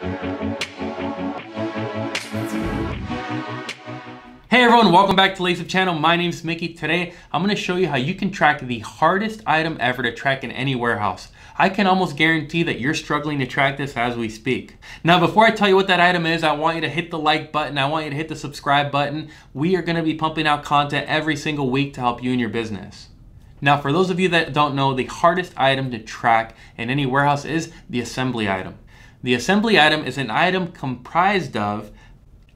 Hey everyone, welcome back to Lace Channel. My name is Mickey. Today, I'm gonna show you how you can track the hardest item ever to track in any warehouse. I can almost guarantee that you're struggling to track this as we speak. Now, before I tell you what that item is, I want you to hit the like button. I want you to hit the subscribe button. We are gonna be pumping out content every single week to help you in your business. Now, for those of you that don't know, the hardest item to track in any warehouse is the assembly item. The assembly item is an item comprised of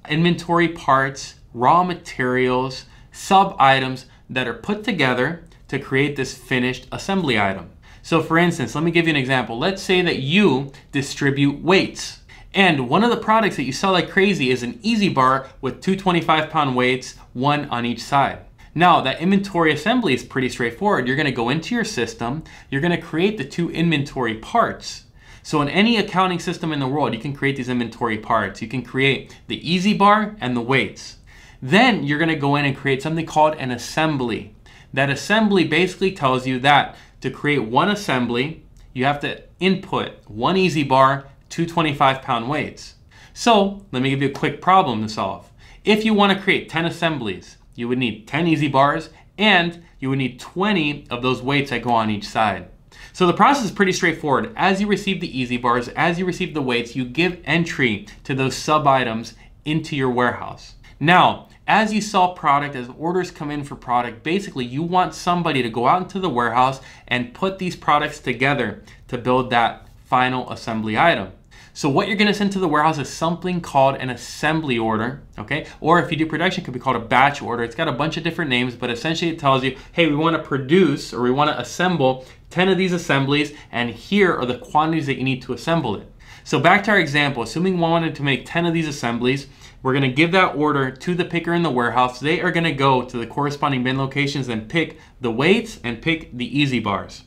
inventory parts, raw materials, sub items that are put together to create this finished assembly item. So for instance, let me give you an example. Let's say that you distribute weights. And one of the products that you sell like crazy is an EZ bar with two 25 pound weights, one on each side. Now that inventory assembly is pretty straightforward. You're gonna go into your system, you're gonna create the two inventory parts. So in any accounting system in the world, you can create these inventory parts. You can create the EZ bar and the weights. Then you're gonna go in and create something called an assembly. That assembly basically tells you that to create one assembly, you have to input one EZ bar, two 25 pound weights. So let me give you a quick problem to solve. If you wanna create 10 assemblies, you would need 10 EZ bars and you would need 20 of those weights that go on each side. So the process is pretty straightforward. As you receive the EZ bars, as you receive the weights, you give entry to those sub items into your warehouse. Now, as you sell product, as orders come in for product, basically you want somebody to go out into the warehouse and put these products together to build that final assembly item. So what you're gonna send to the warehouse is something called an assembly order, okay? Or if you do production, it could be called a batch order. It's got a bunch of different names, but essentially it tells you, hey, we wanna produce or we wanna assemble 10 of these assemblies, and here are the quantities that you need to assemble it. So back to our example, assuming we wanted to make 10 of these assemblies, we're gonna give that order to the picker in the warehouse. They are gonna go to the corresponding bin locations and pick the weights and pick the EZ bars.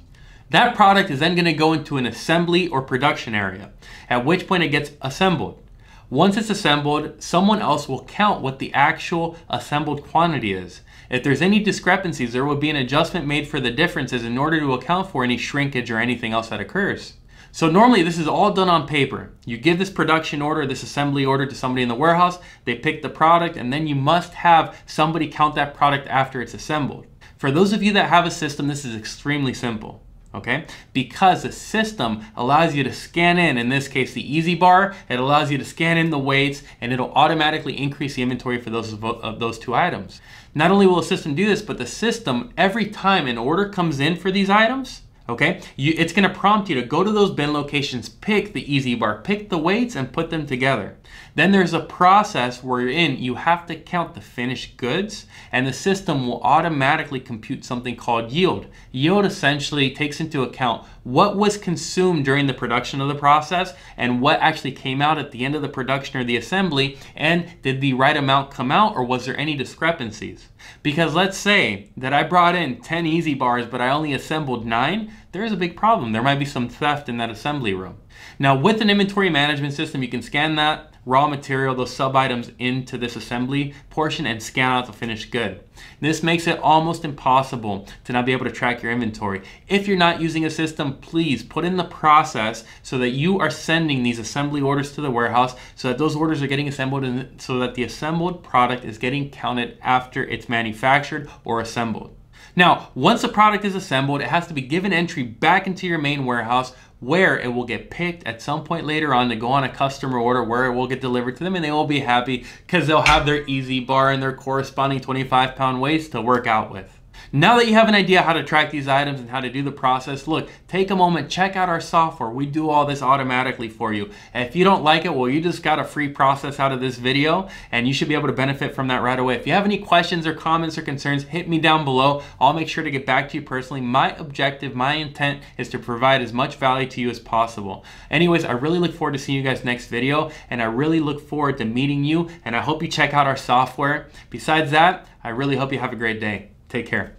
That product is then gonna go into an assembly or production area, at which point it gets assembled. Once it's assembled, someone else will count what the actual assembled quantity is. If there's any discrepancies, there will be an adjustment made for the differences in order to account for any shrinkage or anything else that occurs. So normally this is all done on paper. You give this production order, this assembly order to somebody in the warehouse, they pick the product, and then you must have somebody count that product after it's assembled. For those of you that have a system, this is extremely simple okay? Because the system allows you to scan in, in this case, the EZ bar, it allows you to scan in the weights and it'll automatically increase the inventory for those of those two items. Not only will the system do this, but the system, every time an order comes in for these items, okay? You, it's gonna prompt you to go to those bin locations, pick the EZ bar, pick the weights and put them together. Then there's a process wherein you have to count the finished goods and the system will automatically compute something called yield. Yield essentially takes into account what was consumed during the production of the process and what actually came out at the end of the production or the assembly and did the right amount come out or was there any discrepancies? Because let's say that I brought in 10 EZ bars but I only assembled 9, there is a big problem. There might be some theft in that assembly room. Now with an inventory management system you can scan that raw material, those sub items into this assembly portion and scan out the finished good. This makes it almost impossible to not be able to track your inventory. If you're not using a system, please put in the process so that you are sending these assembly orders to the warehouse so that those orders are getting assembled and so that the assembled product is getting counted after it's manufactured or assembled. Now, once the product is assembled, it has to be given entry back into your main warehouse where it will get picked at some point later on to go on a customer order where it will get delivered to them and they will be happy because they'll have their EZ bar and their corresponding 25 pound weights to work out with. Now that you have an idea how to track these items and how to do the process, look, take a moment, check out our software. We do all this automatically for you. If you don't like it, well, you just got a free process out of this video and you should be able to benefit from that right away. If you have any questions or comments or concerns, hit me down below. I'll make sure to get back to you personally. My objective, my intent is to provide as much value to you as possible. Anyways, I really look forward to seeing you guys next video and I really look forward to meeting you and I hope you check out our software. Besides that, I really hope you have a great day. Take care.